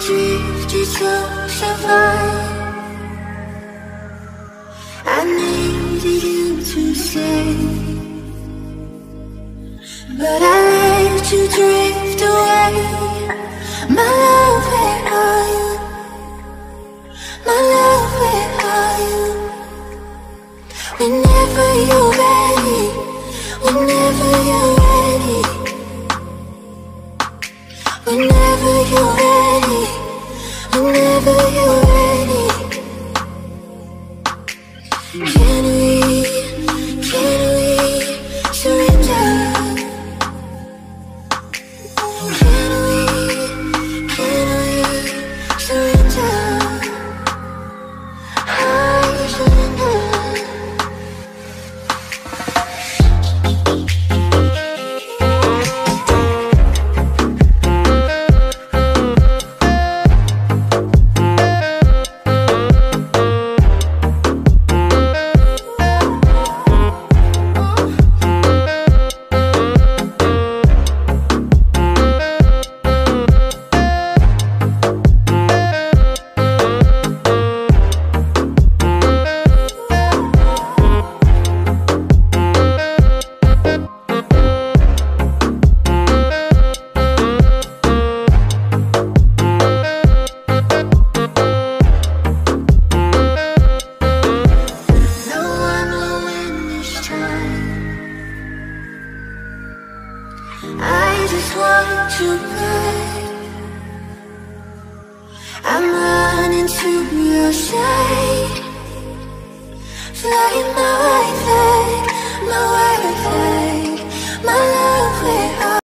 drifted to survive. I needed you to stay, but I let you drift away. My love, where are you? My love, where are you? Whenever you're ready, whenever you're ready, whenever you're whenever you're ready. Can we, I just want to play. I'm running to your side, flying my